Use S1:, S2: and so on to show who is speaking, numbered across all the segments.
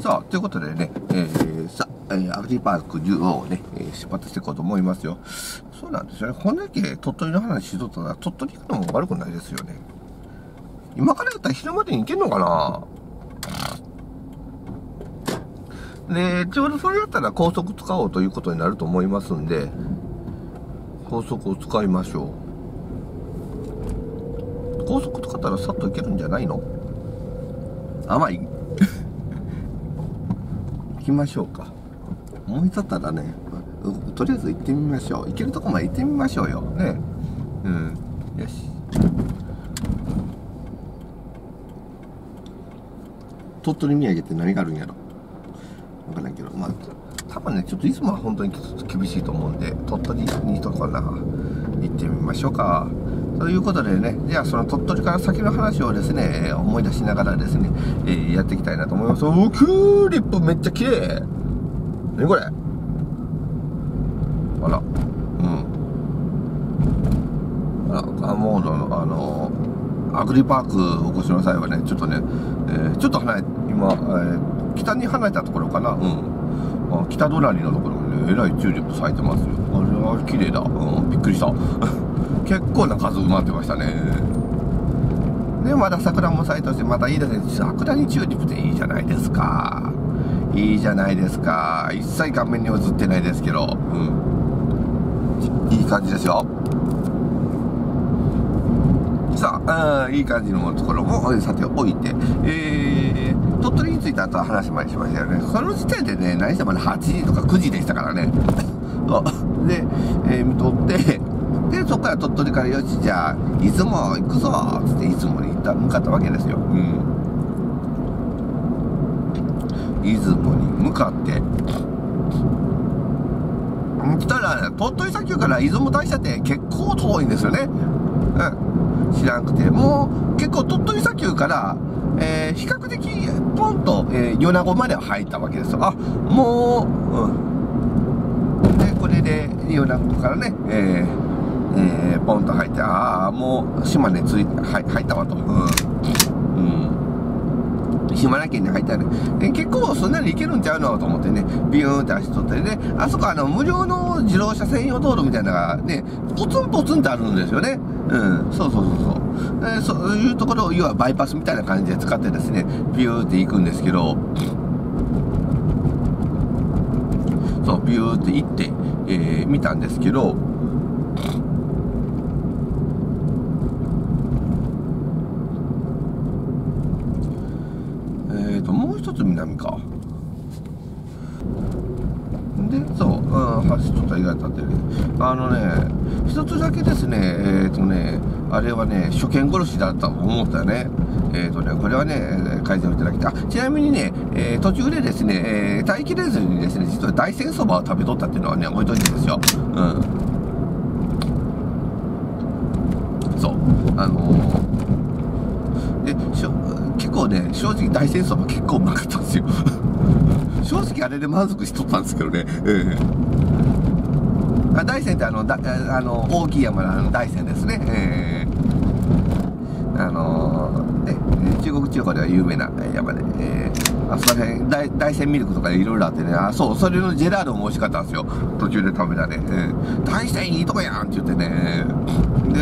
S1: さあ、ということでね、えー、さあ、えー、アグリパーク10をね、えー、出発していこうと思いますよ。そうなんですよね。こんだけ鳥取の話しとったら、鳥取行くのも悪くないですよね。今からやったら昼までに行けんのかな？で、ちょうどそれだったら高速使おうということになると思いますんで、高速を使いましょう。高速使ったらさっと行けるんじゃないの？甘い？きましょうか。思い立ったらね、とりあえず行ってみましょう。行けるとこまで行ってみましょうよ。ね。うん。よし。鳥取土産って何があるんやろ分からんけど、まあ、多分ね、ちょっといつもは本当に厳しいと思うんで、鳥取にとかな、行ってみましょうか。ということでね、じゃあその鳥取から先の話をですね、思い出しながらですね、えー、やっていきたいなと思います。おー、キューリップめっちゃ綺麗何これ？あら、うん。あら、アモードの、あのアグリパークお越しの際はね、ちょっとね、えー、ちょっと離れ、今、えー、北に離れたところかな、うん。あ北隣のところにね、えらいチューリップ咲いてますよ。あれは綺麗だ。うん、びっくりした。結構な数埋まってましたね。で、まだ桜も咲いてして、またいいですね。桜にチューリップっていいじゃないですか。いいじゃないですか。一切顔面に映ってないですけど。うん。いい感じですよ。さあ、いい感じのところもさておいて、えー、鳥取についてあとは話ましましたよね。その時点でね、何してもね、8時とか9時でしたからね。で、えー、見とって、そこから鳥取からよし、じゃあ、出雲行くぞっつって出雲に行った向かったわけですよ。うん。出雲に向かって、来たら、鳥取砂丘から出雲大社って結構遠いんですよね。うん。知らんくて。もう、結構鳥取砂丘から、えー、比較的、ポンと、えー、米子までは入ったわけですよ。あ、もう、うん。で、これで、米子からね、えー、えー、ポンと入って、ああ、もう島根つい入入ったわと。うん。うん。島根県に入ったね。で結構そんなに行けるんちゃうのと思ってね、ビューンって走っとってね、あそこあの、無料の自動車専用道路みたいなのがね、ポツンポツンってあるんですよね。うん、そうそうそうそう。そういうところを、要はバイパスみたいな感じで使ってですね、ビューンって行くんですけど、そう、ビューンって行って、えー、見たんですけど、つ南か。でそう、うん、橋ちょっと意外と立ってる。あのね一つだけですねえっ、ー、とねあれはね初見殺しだったと思ったよね。えっ、ー、とねこれはね改善をいただきた。いちなみにね、えー、途中でですね、えー、待機レーズにですね実は大山そばを食べとったっていうのはね覚えといてですよ。うん。そう。あの、構ね、正直大戦争も結構うまかったんですよ。正直あれで満足しとったんですけどね。えー、大山ってあの、だあの大きい山のあの大山ですね。えー、あのー、中国地方では有名な山で、えー、あそこら辺大大山ミルクとかいろいろあってね、あ、そう、それのジェラードも美味しかったんですよ。途中で食べたね。えー、大山いいとこやんって言ってね。で、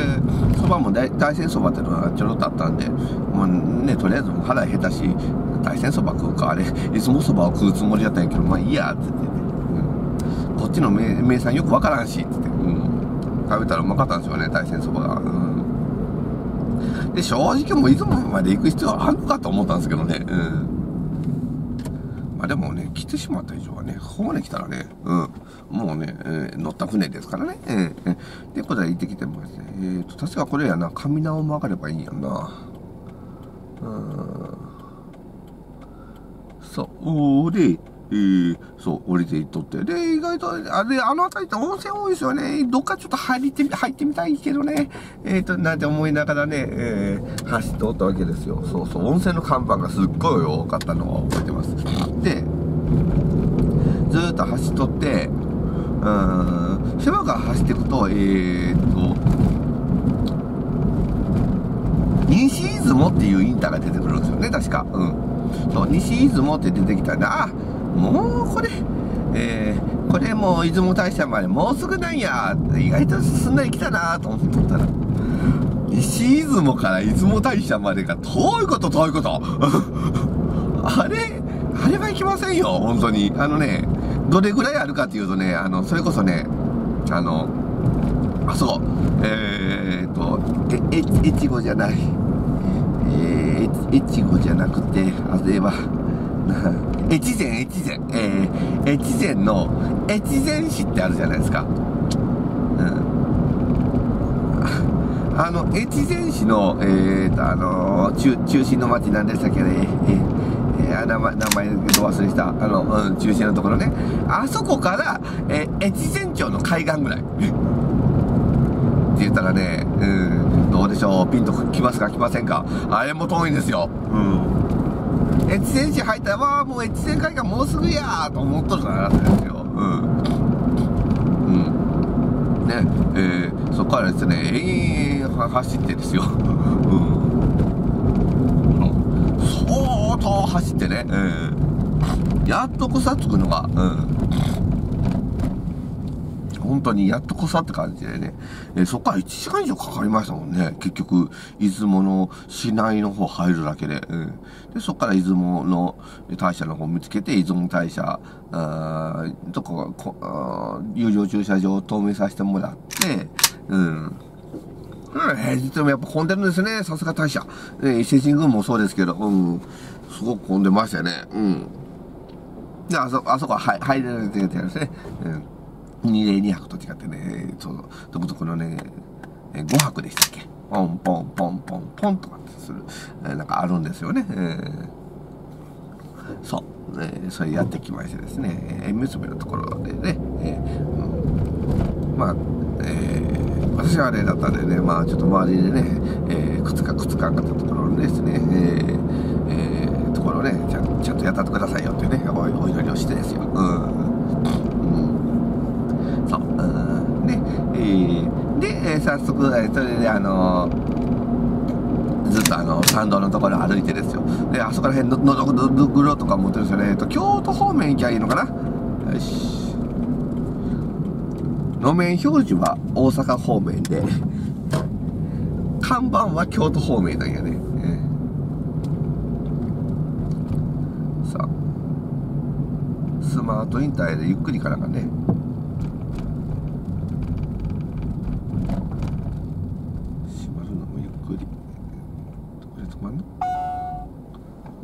S1: そばも大大山そばっていうのがちょろっとあったんで、もうね、とりあえず腹減ったし、大山そば食うか、あれ、いつもそばを食うつもりだったんやけど、まあいいや、って言ってね。うん、こっちの名名産よくわからんし、って言って。うん。食べたらうまかったんですよね、大山そばが。うんで、正直もう出雲まで行く必要あるのかと思ったんですけどね。うん。まあでもね、来てしまった以上はね、ここまで来たらね、うん。もうね、えー、乗った船ですからね。えー、えー、でこちら行ってきてもですね。えーと、確かこれやな、神名を曲がればいいんやんな。うん。そう、で、えー、そう、降りていっとって。で、意外と、あれ、あの辺りって温泉多いですよね。どっかちょっと入って、入ってみたいけどね。えっ、ー、と、なんて思いながらね、えー、走っておったわけですよ。そうそう、温泉の看板がすっごい多かったのは覚えてます。で、ずっと走っとって、うん、島から走っていくと、えー、っと、西出雲っていうインターが出てくるんですよね、確か。うん。そう、西出雲って出てきたんで、あ、もうこれ、えー、これもう出雲大社までもうすぐなんや、意外とすんなり来たなと思ったら、西出雲から出雲大社までが遠いこと遠いこと。あれ、あれは行きませんよ、本当に。あのね、どれぐらいあるかっていうとね、あの、それこそね、あの、あ、そう、えー、っと、え、え、越後じゃない。えー、越後じゃなくて、あ、そういえば、越前、越前、えー、越前の、越前市ってあるじゃないですか。うん。あの、越前市の、えーと、あの中、中心の町なんでしたっけね、えー、えー、名前、名前忘れした、あの、うん、中心のところね。あそこから、えー、越前町の海岸ぐらい。って言ったらね、うん、どうでしょう、ピンと来ますか来ませんかあれも遠いんですよ。うん。越前市入ったら、わあ、もう越前海岸もうすぐやと思っとるじゃないですよ。うん。うん。ね、えー、そこからですね、延々走ってですよ。うん。相当走ってね、えー、やっとこさつくのが、うん。本当にやっとこさって感じでね、え、そこから1時間以上かかりましたもんね。結局、出雲の市内の方入るだけで。うん、で、そこから出雲の大社の方見つけて、出雲大社、あどこかあ、有料駐車場を透明させてもらって、うん。うん平日もやっぱ混んでるんですね。さすが大社。え伊勢神宮もそうですけど、うん。すごく混んでましたよね。うん。で、あそ、あそこは入入れないといけないですね。うん。二例二泊と違ってね、そう、独特のね、5泊でしたっけ？ポンポンポンポンポンとかってする、えなんかあるんですよね。えー、そう、えー、それやってきましてですね、縁結びのところでね、えー、うん、まあ、えー、私はあれだったんでね、まあちょっと周りでね、えー、靴か靴かんかったところですね、えーえー、ところねちゃん、ちゃんとやったってくださいよっていうね、お祈りをしてですよ。うんで、え早速、えそれであのずっとあの、参道のところ歩いてですよ。で、あそこら辺の、のどぐろぐろとか持ってるんですよね。えっと、京都方面行きゃいいのかな？よし。路面表示は大阪方面で、看板は京都方面なんやね。えさあ。スマートインターでゆっくりからかね。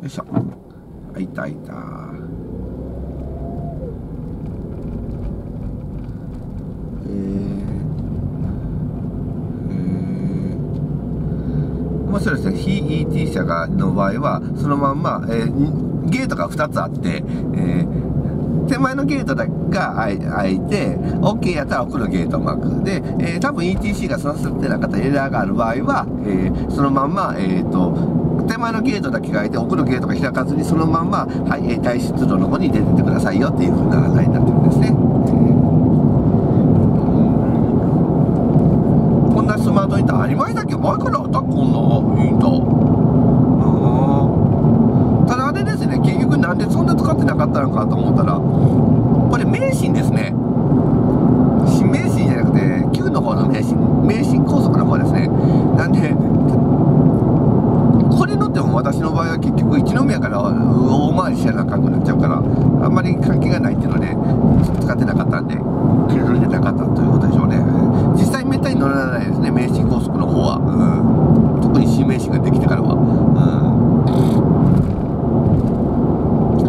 S1: よいしょ。あいたいた。えー、えー、面白いですね。非 ET 車がの場合はそのまんま、えー、ゲートが2つあって、えー手前のゲートだが開いて、OK やったら奥のゲートマーク。で、えー、多分 ETC がさせてなかったエラーがある場合は、えー、そのまんま、えっ、ー、と、手前のゲートだけ開いて、奥のゲートが開かずに、そのまんま、はい、退出路の方に出てってくださいよっていう風なラインになってるんですね。こんなスマートインターありましたっけ前からあったこんなインター。ただあれですね、結局なんでそんな使ってなかったのかと思ったら、これ名神ですね。新名神じゃなくて、旧の方の名神、名神高速の方ですね。なんで、これ乗っても私の場合は結局一宮から大回りしなあかんくなっちゃうから、あんまり関係がないっていうので、使ってなかったんで、乗れてなかったということでしょうね。実際めったに乗らないですね、名神高速の方は。うん、特に新名神ができてからは。う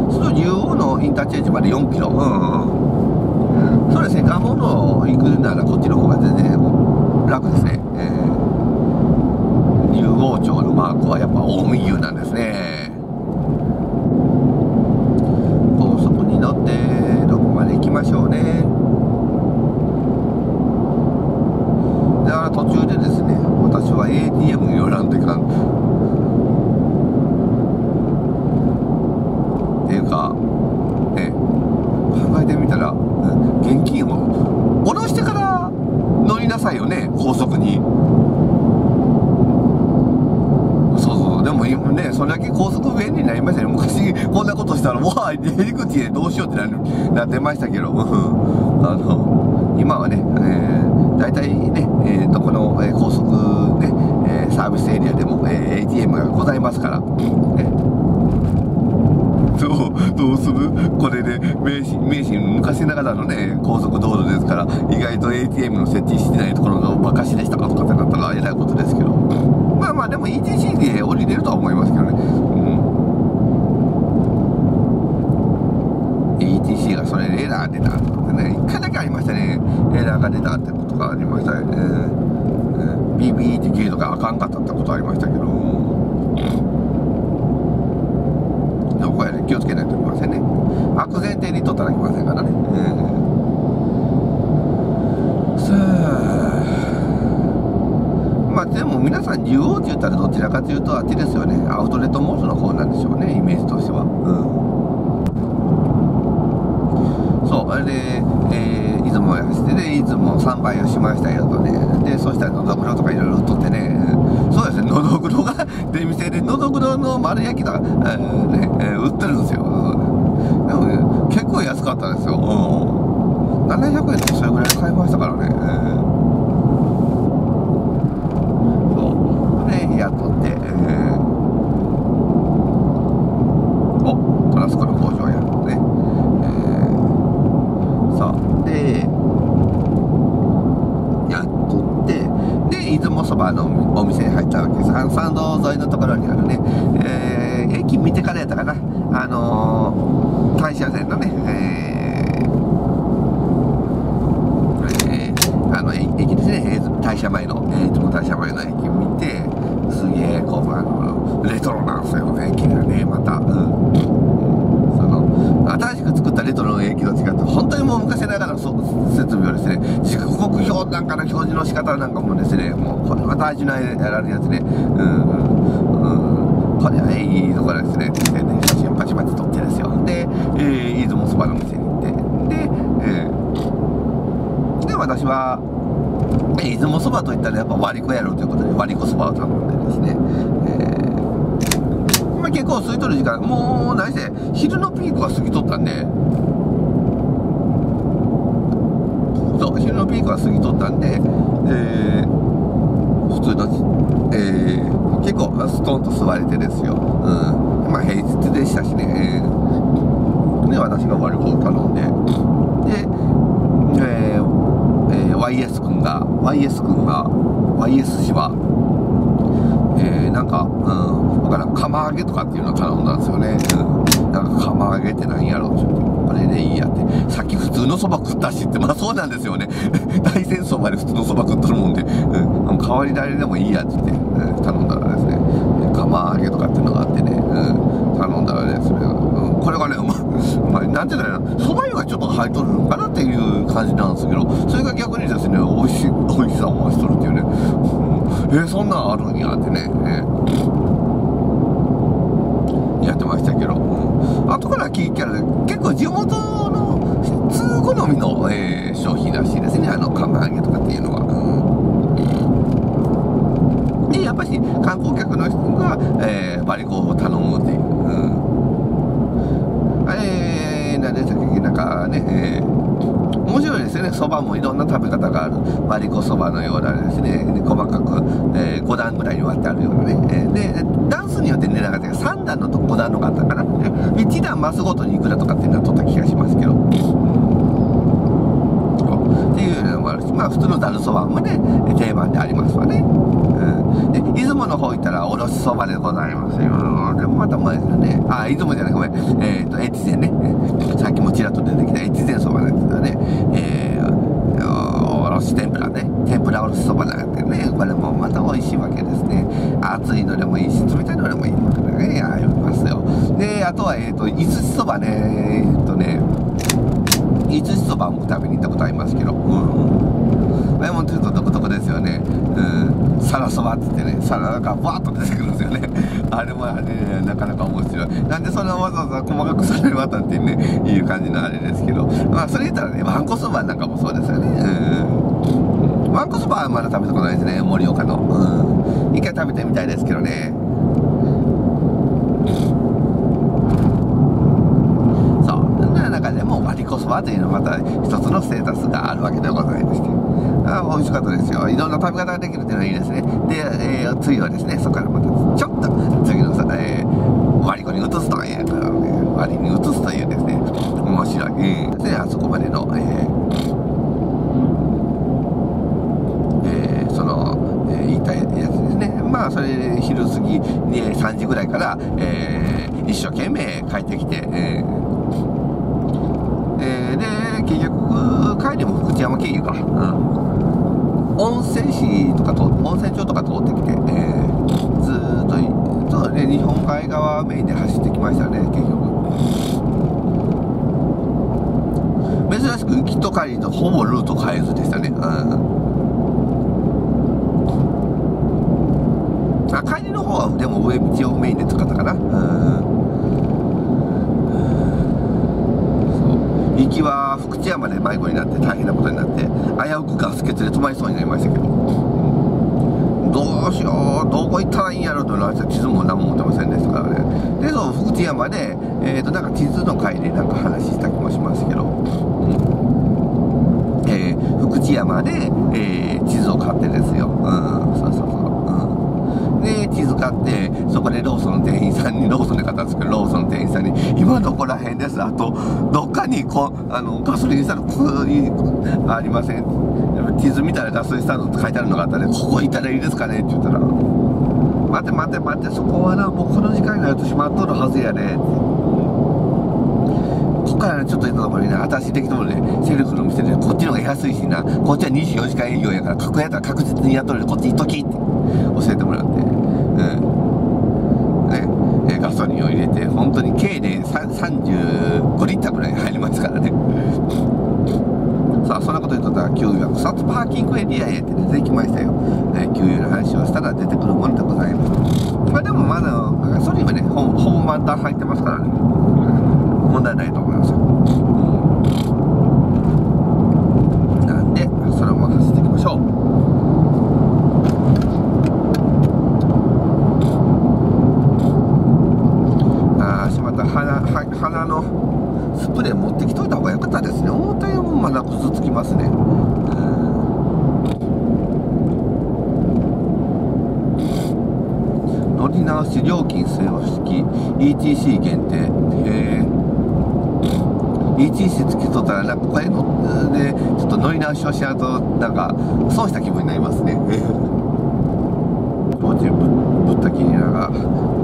S1: ん、その竜王のインターチェンジまで4キロ。うん、うん、そうですね、蒲ならこっちの方が全然楽ですね。えー竜王町のマークはやっぱ近江牛なんですね高速に乗ってどこまで行きましょうねだから途中でですね私は ATM に寄らんといかんっていうかね考えてみたら現金を下ろしてから乗りなさいよね高速にでも今ねそれだけ高速便利になりましたね昔としたらわあ入り口でどうしようってななってましたけど、あの今はね、えー、大体ね、えー、どこの、え高速ね、えサービスエリアでも、え ATM がございますから、ね。どう、どうする？これで、名刺、名刺、昔ながらのね、高速道路ですから、意外と ATM の設置してないところが馬鹿しでした。かとかってなったらえらいことですけど。まあまあ、でも ETC で降りれるとは思いますけどね。うん。ETC がそれでエラー出たね、一回だけありましたね。エラーが出たってことがありましたよね。BB って切るとかあかんかったってことありましたけど。どこれ気をつけないといけませんね悪前提に取ったらいけませんからね、さあまあでも皆さん竜王って言ったらどちらかというとあっちですよねアウトレットモールの方なんでしょうねイメージとしてはうんそうあれで、えー、出雲へ走ってで出雲参拝をしましたよとねでそしたらのどぐろとかいろいろ売っとってね。そうですねのどぐろが 出店でのどぐろの丸焼きとか、えーねえー、売ってるんですよ。でもね結構安かったですよ、うん、700円とかそれぐらい買いましたからね、えー、そうで雇って、えー、おトラスコの工場やね、えー、さあで雇ってで出雲そばのお店に入ったわけです。参道沿いのところにあるね、えー、駅見てからやったかな。あのー、大社線のね、えーえー、あの駅ですね。大社前の、えー、出雲大社前の駅見てすげえこうあのレトロなんですよね。駅がねまた。うん。レトロの駅と違って本当にもう昔ながらの設備をですね時刻表なんかの表示の仕方なんかもですねもうこれは大事なやられるやつねうんうんこれはいいところですねでね写真パチパチ撮ってですよで、えー、出雲そばの店に行ってで、えー、で私は出雲そばといったらやっぱ割り子やろうということで割り子そばを頼んでですね、えー、結構空いとる時間もう何せ昼のピークは過ぎとったんで。そう昼のピークは過ぎとったんで、えー、普通の、えー、結構ストンと座れてですよ、うん、まあ平日でしたしね、えー、で私が割り子を頼んで。で、えーえー、YS 君が YS 君が YS 氏はえー、なんか、釜揚げとかっていうのを頼んだんですよね。うん、なんか釜揚げって何やろうって。言って、これでいいやって。さっき普通のそば食ったしって、まあそうなんですよね。大戦争まで普通のそば食っとるもんで、うん、代わり誰でもいいやってって、うん、頼んだらですね、釜揚げとかっていうのがあってね、うん、頼んだらですね、うん、これがね、うま まあ、なんていうかな、そば湯がちょっと入っとるのかなっていう感じなんですけど、それが逆にですね、美味しい、美味しさを増しとるっていうね、うん、えー、そんなんあるんやってね、えー、やってましたけど、うん、後から聞いたら、結構地元の普通好みの、えー、商品らしいですね、あの、釜揚げとかっていうのは。うん、で、やっぱり観光客の人が、えー、バリコを頼むっていう。うん。えー、何でしたっけ、なんかね、えー、面白いですよね、そばもいろんな食べ方がある、割り子そばのようなですね、細かく、えー、5段ぐらいに割ってあるようなね、えー、で、ダンスによって値段が3段のと5段のがあったかな、1段増すごとにいくらとかっていうのは取った気がしますけど。っていうのもあるし、まあ普通のざるそばもね、定番でありますわね。うん。で、出雲の方行ったらおろしそばでございますよ。でもまた前ですよね。あ、出雲じゃない、ごめん。えっ、ー、と、越前ね。さっきもちらっと出てきた越前そばなんですけどね。えー、おろし天ぷらね。天ぷらおろしそばなんてね。これもまた美味しいわけですね。熱いのでもいいし、冷たいのでもいいのでね。で、あとは、えっ、ー、と、伊豆そばね。えっ、とね、伊豆そばも食べに行ったことありますけど、うん。あれもちょっと独特ですよね。うん。皿そばって言ってね、皿がバーッと出てくるんですよね。あれもあれ、ね、なかなか面白い。なんでそんなわざわざ細かくされるわたってね、いう感じのあれですけど。まあ、それ言ったらね、わんこそばなんかもそうですよね。うん。わんこそばはまだ食べたことないですね、盛岡の。うん。一回食べてみたいですけどね。場というのはまた一つのステータスがあるわけでございまして。あ美味しかったですよ。いろんな食べ方ができるっていうのはいいですね。で、えー、次はですね、そこからまた、ちょっと、次のさ、えー、割り子に移すという、割に移すというですね、面白い。えー、で、あそこまでの、えー、えー、その、えー、言いたいやつですね。まあ、それ、昼過ぎ、ね、3時ぐらいから、えー、一生懸命帰ってきて、ええー、で、結局、山経由か。うん。温泉市とかと温泉町とか通ってきて、えー、ずーっとそうね。日本海側メインで走ってきましたね結局。珍しく行きと帰りとほぼルート変えずでしたね。うん。あ帰りの方はでも上道をメインで使ったかな。うん。行きは福知山で迷子になって大変なことになって危うくガス欠で止まりそうになりましたけど。どうしようどこ行ったらいいんやろとな地図も何も持ってませんでしたからね。でそう福知山で、えーと、なんか地図の会でなんか話した気もしますけど、うん。えー、福知山で、えー、地図を買ってですよ、うん、そうそうそう。で、地図買って、そこでローソンの店員さんに、ローソンで買ったんですけど、ローソンの店員さんに、今どこら辺です？あと、にこあのガソリンスタンド、ここにありません。地図見たらガソリンスタンドって書いてあるのがあったら、ここ行ったらいいですかねって言ったら、待て待て待て、そこはな、もうこの時間になると閉まっとるはずやねここからちょっと行ったところにね、新しい適当で、セルフの店で、こっちの方が安いしな、こっちは24時間営業やから、格やったら確実にやっとる。で、こっち行っときって。教えてもらって。うん。ね。ガ。ソリンを入れて本当に計で30 5リッターぐらい入りますからね。さあそんなこと言うとったら給油は草津パーキングエリアへって出てきましたよ、ね、給油の話をしたら出てくるものでございます。まあでもまだガソリンはねほぼ満タン入ってますからね。問題ないと思いますよ、なんでそれを任せていきましょう。花のスプレー持ってきといた方がよかったですね。重たいもまだくずつきますね。乗り直し料金据え押式 ETC 限定。え ETC つけとったらなんかこれのでちょっと乗り直しをしないとなんか損した気分になりますね。気持ちぶった切りながら、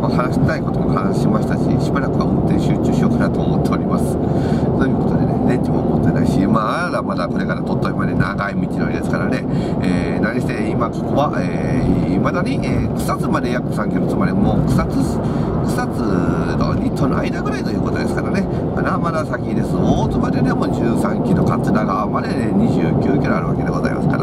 S1: まあ、話したいことも話しましたししばらくは運転集中しようかなと思っております。ということでね電池も持ってないしまだまだこれから鳥取まで長い道のりですからね、えー、何して今ここは、えー、未だに、えー、草津まで約3キロつまりもう草津草津の日との間ぐらいということですからね。まだまだ先です。大津まででも13キロ桂川までで29キロあるわけでございますから。